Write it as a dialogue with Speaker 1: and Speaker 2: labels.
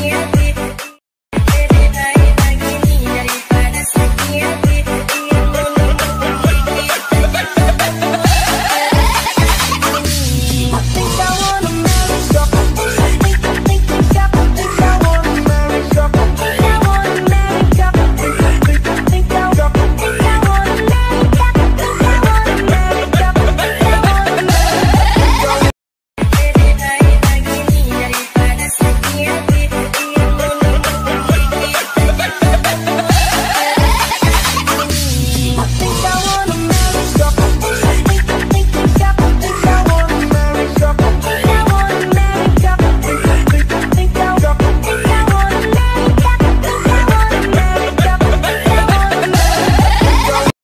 Speaker 1: here.